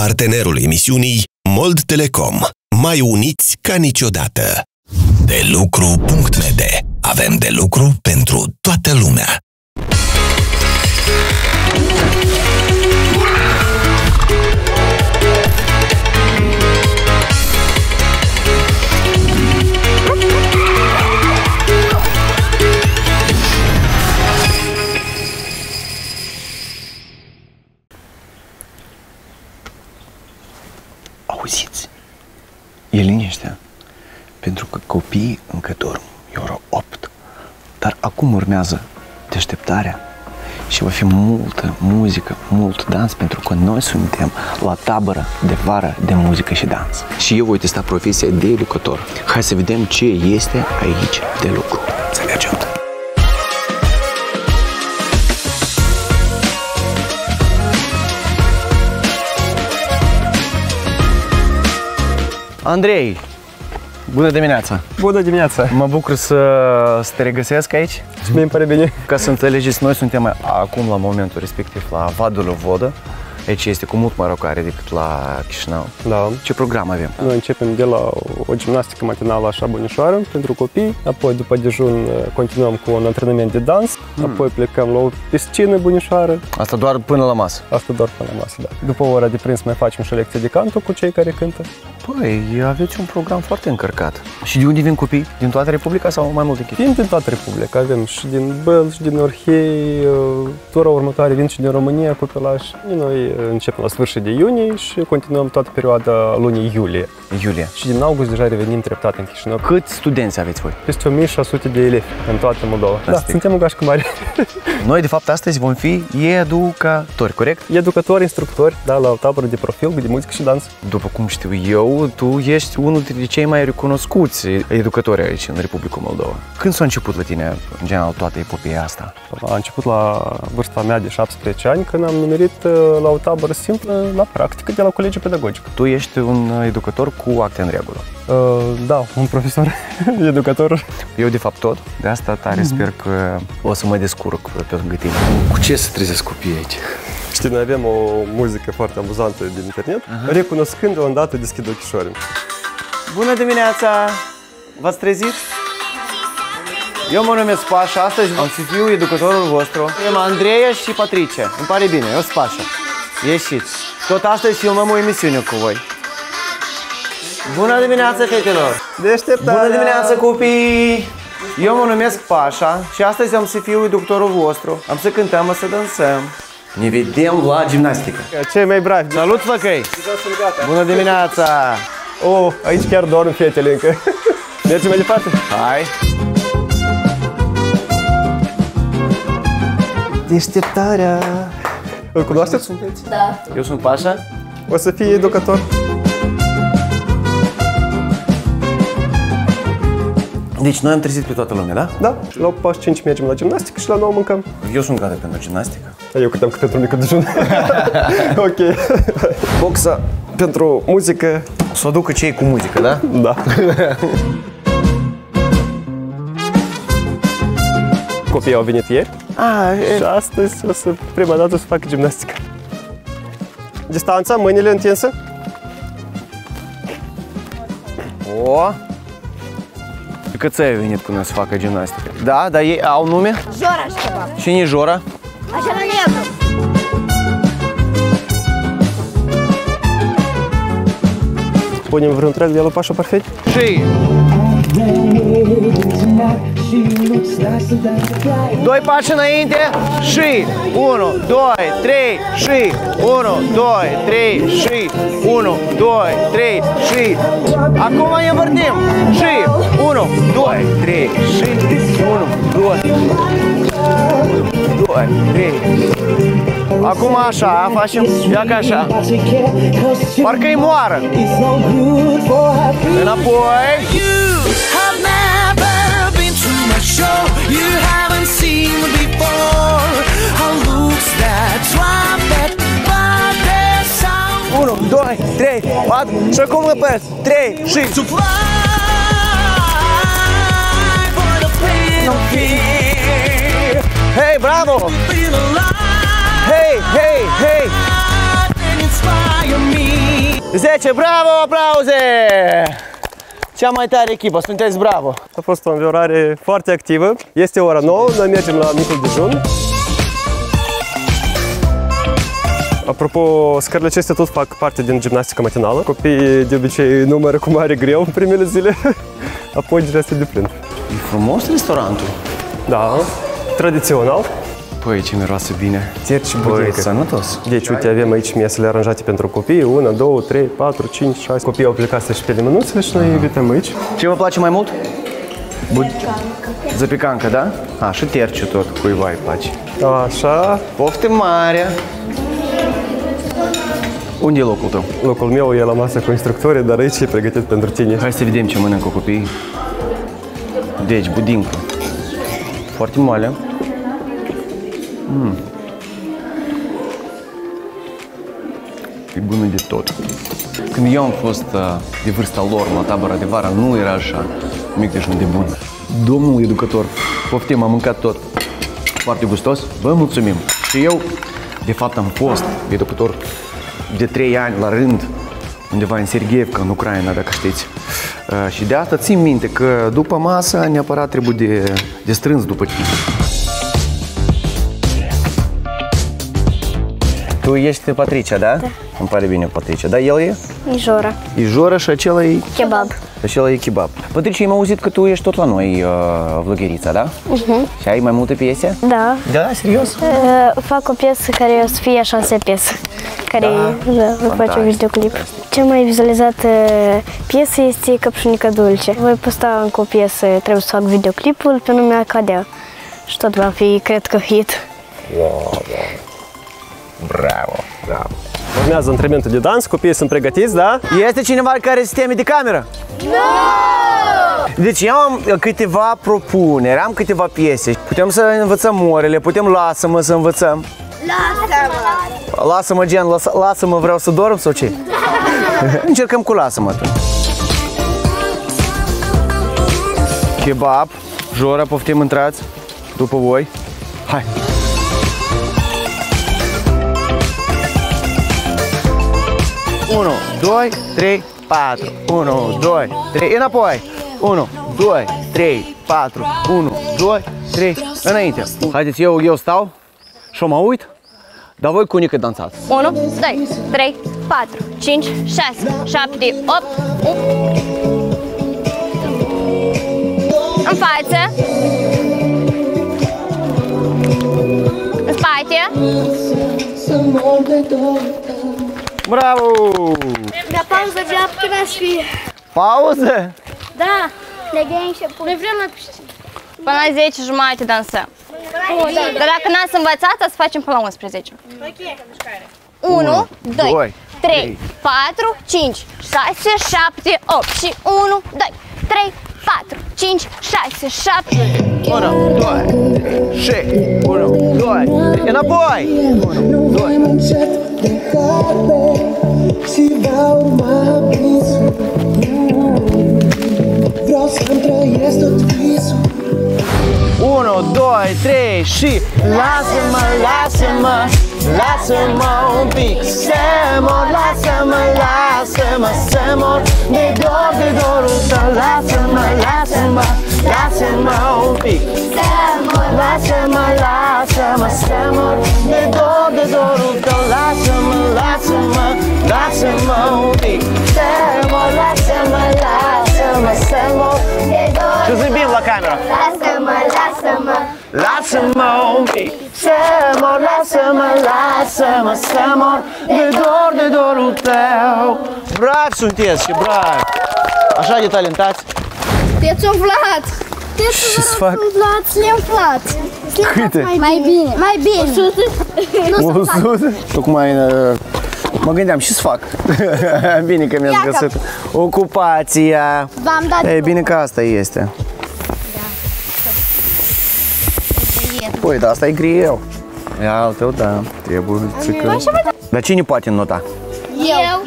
partenerul emisiunii Mold Telecom. Mai uniți ca niciodată. De lucru.md. Avem de lucru pentru toată lumea. Auziți? E liniștea. Pentru că copiii încă dorm. E ora 8. Dar acum urmează deșteptarea și va fi multă muzică, mult dans, pentru că noi suntem la tabără de vară de muzică și dans. Și eu voi testa profesia de educator. Hai să vedem ce este aici de lucru. Să mergem! Andrei, bună dimineața! Bună dimineața! Mă bucur să, să te regăsesc aici. Și mie îmi pare bine. Ca să înțelegeți, noi suntem acum la momentul respectiv la Vadul Vodă. Aici este cu mult mai rocare decât la Chișinău. Da. Ce program avem? Noi începem de la o gimnastică matinală așa bunișoară pentru copii, apoi după dejun continuăm cu un antrenament de dans, mm. apoi plecăm la o piscină bunișoară. Asta doar până la masă? Asta doar până la masă, da. După ora de prânz mai facem și o lecție de canto cu cei care cântă. Păi, aveți un program foarte încărcat. Și de unde vin copii? Din toată Republica sau mai multe chestii? Vin din toată Republica. Avem și din Băl, și din Orhei, tura următoare vin și din România, copilași. Noi începem la sfârșit de iunie și continuăm toată perioada lunii iulie. Iulie. Și din august deja revenim treptat în Chișinău. Câți studenți aveți voi? Peste 1600 de elevi în toată Moldova. Da, suntem în gașcă mare. Noi, de fapt, astăzi vom fi educatori, corect? Educatori, instructori, da, la o tabără de profil, de muzică și dans. După cum știu eu, tu ești unul dintre cei mai recunoscuți educatori aici, în Republica Moldova. Când s-a început la tine, în general, toată epopeea asta? A început la vârsta mea de 17 ani, când am numerit la o tabără simplă, la practică, de la colegiul pedagogic. Tu ești un educator cu acte în regulă. Uh, da, un profesor educator. Eu, de fapt, tot. De asta tare mm-hmm. sper că o să mă descurc pe lângă tine. Cu ce să trezesc copiii aici? Știi, noi avem o muzică foarte amuzantă din internet. Uh-huh. Recunoscând o îndată deschid ochișorii. Bună dimineața! V-ați trezit? Eu mă numesc Pașa, astăzi am să fiu educatorul vostru. Eu Andreea și Patricia. Îmi pare bine, eu sunt Pașa. Ieșiți. Tot astăzi filmăm o emisiune cu voi. Bună dimineața, fetelor! Deșteptarea! Bună dimineața, copii! Eu mă numesc Pașa și astăzi am să fiu educatorul vostru. Am să cântăm, am să dansăm. Ne vedem la gimnastică. Cei mai bravi. Salut, făcăi! Bună dimineața! Oh, aici chiar dorm fetele încă. Mergem mai departe? Hai! Deșteptarea! Îl cunoașteți? Da. Eu sunt Pașa. O să fie educator. Deci noi am trezit pe toată lumea, da? Da. La 45 mergem la gimnastică și la 9 mâncăm. Eu sunt gata pentru gimnastică. Eu câteam că pentru mică dejun. ok. Boxa pentru muzică. Să o ducă cei cu muzică, da? Da. Copiii au venit ieri. A, e... Și astăzi o să, prima dată, o să fac gimnastică. Distanța, mâinile întinse. O! Cât ai venit cu noi să facă gimnastică? Da, dar ei au nume? Jora și ceva. Cine e Jora? Așa la negru. Punem vreun trag de la Pașa Parfet. Și... Doi pași înainte și 1, 2, 3 și 1, 2, 3 și 1, 2, 3 și Acum ne învârtim și 1, 2, 3 și 1, 2, 2, 3 Acum așa, facem, ia ca așa. Parcă-i moară. Înapoi 1, 2, 3, 4 și acum repet 3 și to fly for the feeling. Hei, bravo! Feel alive Hei, hei, hei! and inspire me. 10, bravo, aplauze! Cea mai tare echipă, sunteți bravo! A fost o înviorare foarte activă. Este ora 9, noi mergem la micul dejun. Apropo, scările acestea tot fac parte din gimnastică matinală. Copiii de obicei numără cu mare greu în primele zile, apoi deja se deprind. E frumos restaurantul. Da, tradițional. Păi, ce miroase bine. Țierci și Băi, budică. sănătos. Deci, uite, avem aici mesele aranjate pentru copii. 1, 2, 3, 4, 5, 6. Copiii au plecat să-și pe mânuțele și noi îi invităm aici. Ce vă place mai mult? Zapicancă, da? A, și terciu tot, cuiva îi place. Așa, Pofte mare! Unde e locul tău? locul meu e la masă cu instructorii, dar aici e pregătit pentru tine. Hai să vedem ce mănâncă copiii. Deci, budincă. Foarte moale. Mm. E bună de tot. Când eu am fost uh, de vârsta lor la tabăra de vară, nu era așa mic dejun de bun. Domnul educator, poftim, am mâncat tot. Foarte gustos, vă mulțumim. Și eu, de fapt, am fost educator de 3 ani la rând, undeva în Sergeevca, în Ucraina, dacă știți. Uh, Și de asta țin minte că după masă neapărat trebuie de, de strâns după tine. Tu ești Patricia, da? Da. Îmi pare bine, Patricia. Da, el e? E Jora. E Jora și acela e, Kebab. acela e kebab. Patricia, am auzit că tu ești tot la noi, uh, vlogherița, da? Uh-huh. Și ai mai multe piese? Da. Da, serios? Uh, fac o piesă care o să fie așa se piesă. Care da, da vă face un Fantastic, videoclip. Cea mai vizualizată piesă este Căpșunica Dulce. Voi posta încă o piesă, trebuie să fac videoclipul pe nume Acadea. Și tot va fi, cred că, hit. Bravo, bravo. Urmează antrenamentul de dans, copiii sunt pregătiți, da? Este cineva care se teme de cameră? Nu! Deci eu am câteva propuneri, am câteva piese. Putem să învățăm orele, putem lasă-mă să învățăm. Lasă-mă! Lasă-mă, gen, lasă- lasă-mă, vreau să dorm sau ce? Încercăm cu lasă-mă atunci. Kebab, Jora, poftim, intrați după voi. Hai! Unu, doi, trei, patru. Unu, doi, trei. Înapoi. Unu, doi, trei, patru. Unu, doi, trei. Înainte. Haideți, eu, eu stau și mă uit, dar voi cu unică dansați. 1, 2, 3, 4, 5, 6, 7, 8, În față. În spate. Bravo! Dar pauză de apă când aș fi. Pauză? Da. Noi vrem la Până la 10 jumate dansăm. Dar dacă n-ați învățat, să facem până la 11. 1, 2, doi, 3, 4, 5, 6, 7, 8 și 1, 2, 3, 4, 5, 6, 7. Unu, doi, trei, și unu, doi, trei. Înapoi! Unu, doi. încet plecape Și va urma visul Vreau să-mi trăiesc tot visul 1, 2, 3 și Lasă-mă, lasă-mă, lasă-mă un pic Să mor, lasă-mă, lasă-mă să mor De dor, de dorul tău Lasă-mă, lasă-mă, lasă-mă un pic. Să mor, lasă-mă, lasă-mă să mor De dor, de dorul tău Lasă-mă, lasă-mă, lasă-mă un pic Și zâmbim la cameră Lasă-mă, lasă-mă. Lasă-mă un pic să mor, lasă-mă, lasă-mă să mor De dor, de dorul tău Bravi sunteți și bravi Așa de talentați Te-ați umflat. Ce să fac? Umflați, umflați. Câte? Mai bine. Mai bine. 100. Nu 100? Tocmai uh, mă gândeam ce să fac. Bine că mi-ați Ia găsit. Ocupația. V-am dat E bine că asta este. Păi, dar asta e greu E al tău, da. Trebuie să că... Dar cine poate nota? eu.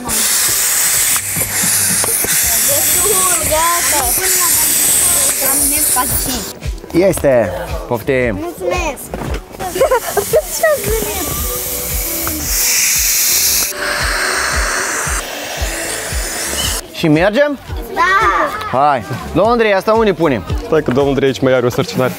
Este! Poftim! Mulțumesc. Și mergem? Da! Hai! Domnul Andrei, asta unde punem? Stai că domnul Andrei aici mai are o sărcinare.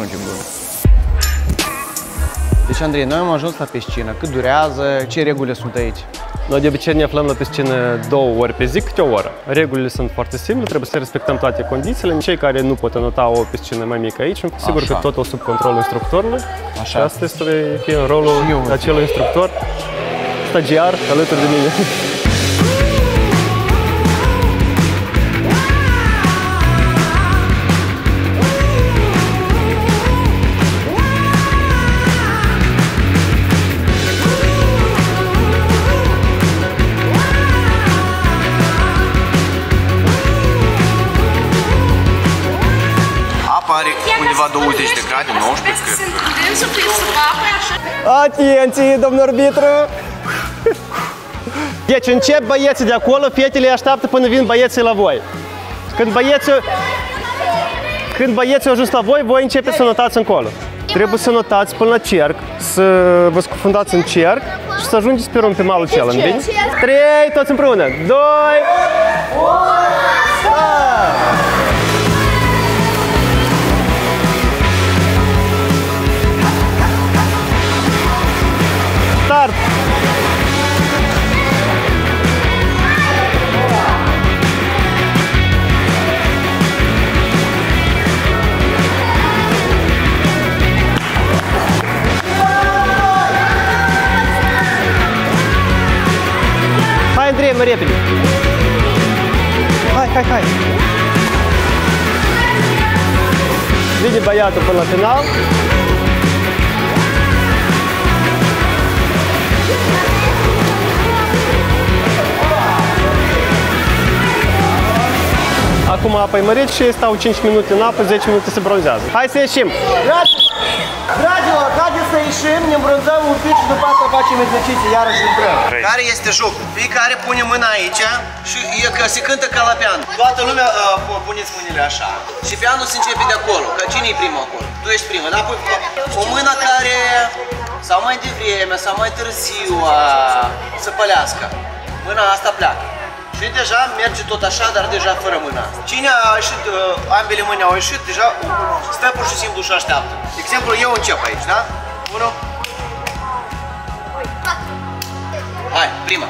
Ajungem bun. Deci, Andrei, noi am ajuns la piscină. Cât durează? Ce reguli sunt aici? Noi de obicei ne aflăm la piscină două ori pe zi, câte o oră. Regulile sunt foarte simple, trebuie să respectăm toate condițiile. Cei care nu pot anota o piscină mai mică aici, sigur Așa. că totul sub controlul instructorului. Așa. Și asta este fie în rolul Eu vă acelui instructor, stagiar, alături de mine. de grade, 19, cred Atenție, domnul arbitru! Deci încep băieții de acolo, fetele așteaptă până vin băieții la voi. Când băieții, când băieții au ajuns la voi, voi începe să notați încolo. Trebuie să notați până la cerc, să vă scufundați în cerc și să ajungeți pe rum pe malul celălalt, bine? 3, toți împreună! 2, 1! сигаретами. Хай, хай, хай. Видим, боятся полуфинал. финал. Acum apa e mărit și stau 5 minute în apă, 10 minute se bronzează. Hai să ieșim! Dragi, dragilor, haideți să ieșim, ne îmbrânzăm un pic și după asta facem exerciții, iarăși intrăm. Care este jocul? Fiecare pune mâna aici și e că se cântă ca la pian. Toată lumea uh, puneți mâinile așa. Și pianul se începe de acolo. Că cine e primul acolo? Tu ești primul, da? Pui o mână care sau mai devreme sau mai târziu a, să pălească. Mâna asta pleacă. Și deja merge tot așa, dar deja fără mâna. Cine a ieșit, uh, ambele mâini au ieșit, deja stă pur și simplu și așteaptă. De exemplu, eu încep aici, da? Unu. Hai, prima.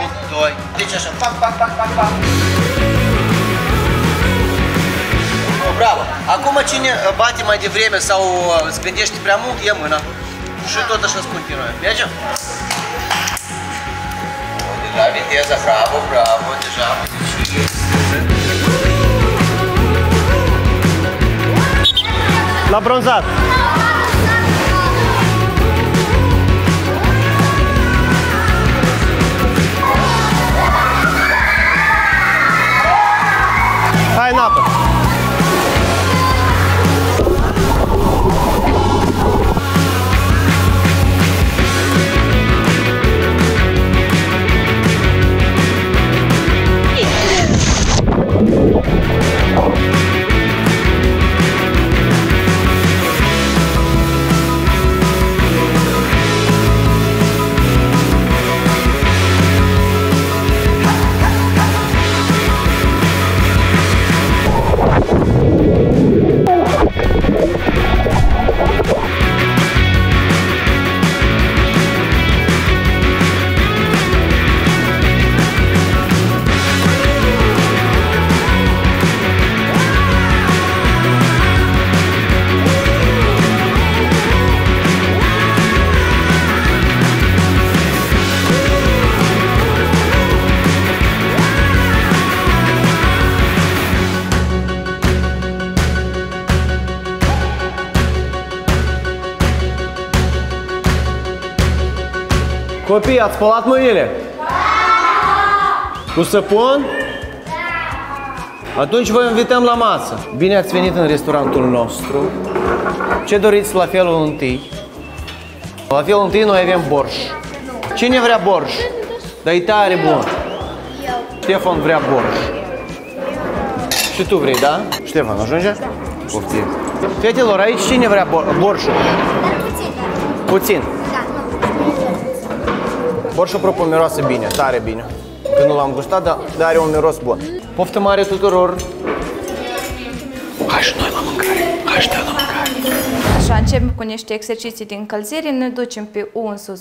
Un, doi. Deci așa, pac, pac, pac, pac, pac. Oh, bravo! Acum cine uh, bate mai devreme sau uh, se gândește prea mult, ia mâna. Și tot așa se continuă. Mergem? Deja viteza, bravo, bravo, deja La bronzat! Hai în Copii, ați spălat mâinile? Da! Cu săpun? Da! Atunci vă invităm la masă. Bine ați venit în restaurantul nostru. Ce doriți la felul întâi? La felul întâi noi avem borș. Cine vrea borș? Dar e tare bun. Ștefan vrea borș. Și tu vrei, da? Ștefan, ajunge? Poftim. Fetelor, aici cine vrea bor- borșul? Puțin. Borșul propun miroase bine, tare bine. Că nu l-am gustat, dar, dar are un miros bun. Poftă mare tuturor! Hai și noi la mâncare. Hai și noi la mâncare. Așa, începem cu niște exerciții de încălzire, ne ducem pe U în sus.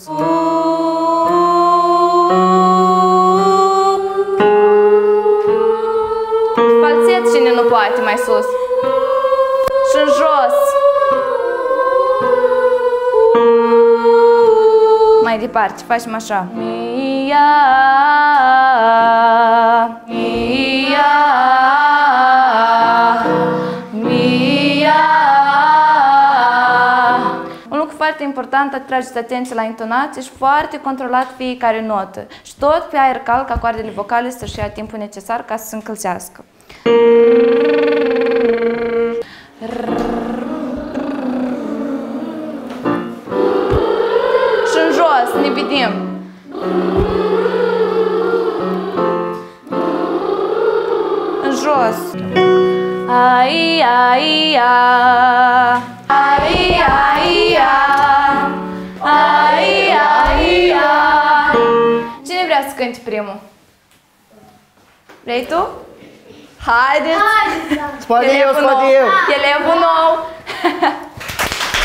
Falset cine nu poate mai sus. Mai departe, facem așa. Mia, mia, mia. Un lucru foarte important, atrageți atenție la intonație și foarte controlat fiecare notă. Și tot pe aer cal ca coardele vocale să-și ia timpul necesar ca să se încălzească. Și jos, ne vedem. În jos. Ai, ai, ai. Ai, ai, ai. Ai, ai, ai. Cine vrea să cânti primul? Vrei tu? Haideți! Spate eu, Elevul spate nou. eu! Elevul nou!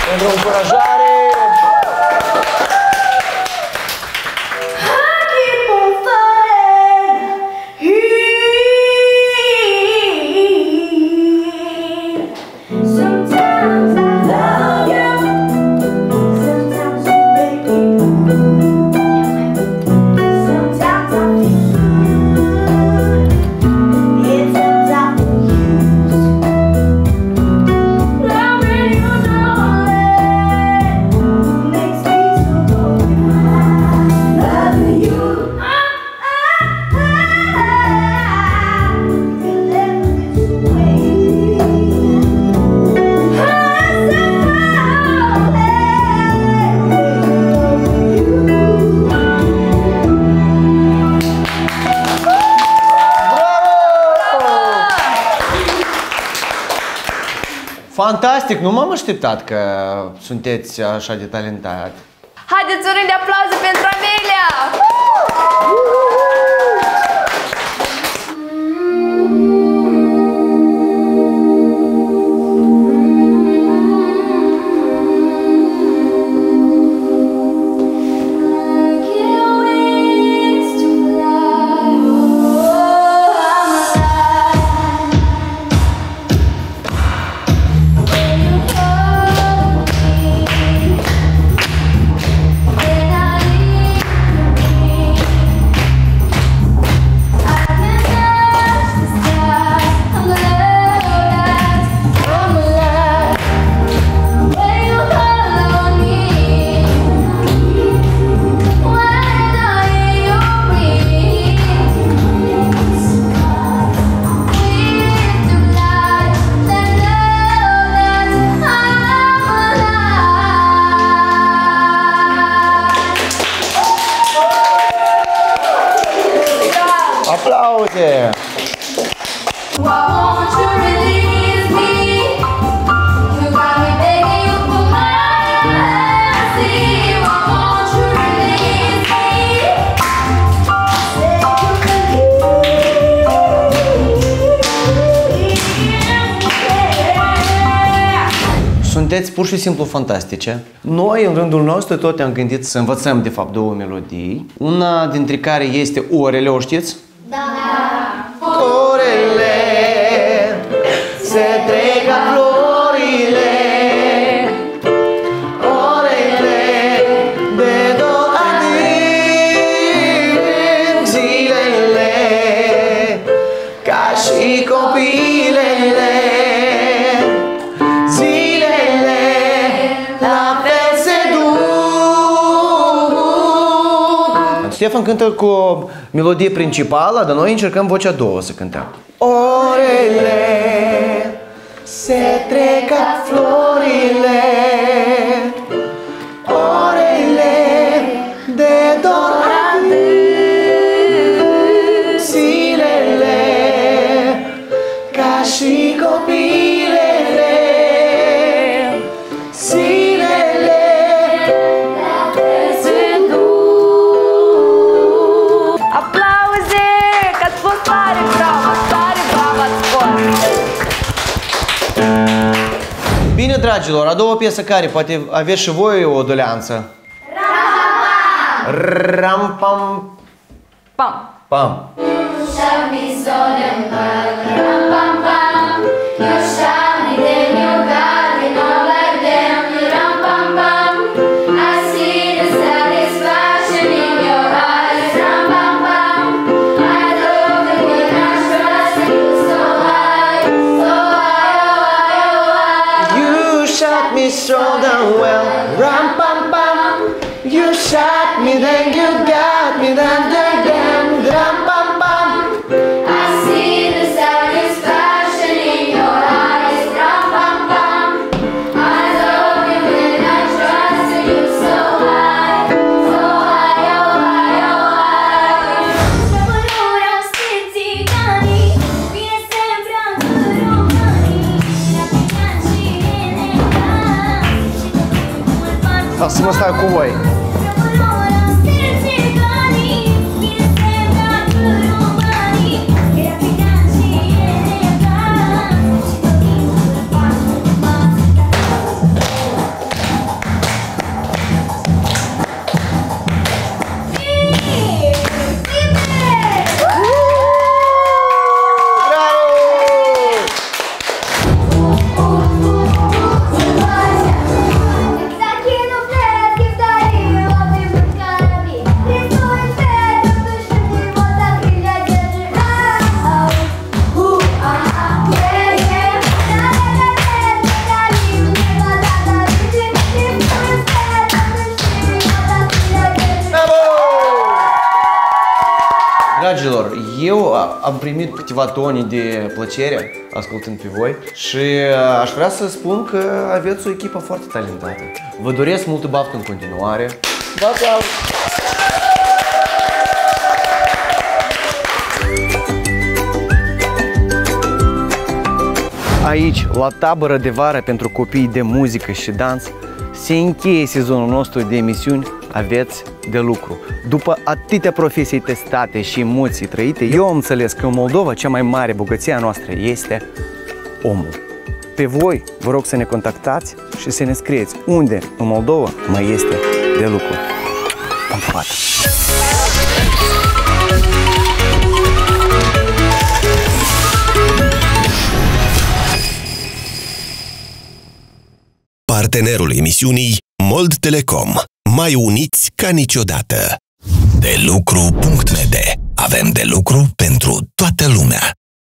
Pentru încurajare! Fantastic! Nu m-am așteptat că sunteți așa de talentat. Haideți o rând de aplauze pentru Amelia! Aplauze! Sunteți pur și simplu fantastice. Noi, în rândul nostru, tot am gândit să învățăm, de fapt, două melodii. Una dintre care este orele, o știți? Da! Orele se trec ca florile Stefan cântă cu o melodie principală, dar noi încercăm vocea a doua să cântăm. Orele se trec florile Orele de dor dragilor, a doua piesă care? Poate aveți și voi o doleanță. Ram pam Pam! pam. You Să mă am primit câteva tone de plăcere ascultând pe voi și uh, aș vrea să spun că aveți o echipă foarte talentată. Vă doresc multă baftă în continuare. Vă aplauz! Aici, la tabără de vară pentru copii de muzică și dans, se încheie sezonul nostru de emisiuni Aveți de lucru. După atâtea profesii testate și emoții trăite, eu am înțeles că în Moldova cea mai mare bogăție a noastră este omul. Pe voi vă rog să ne contactați și să ne scrieți unde în Moldova mai este de lucru. Am pupat! Partenerul emisiunii Mold Telecom. Mai uniți ca niciodată. De lucru.md. Avem de lucru pentru toată lumea.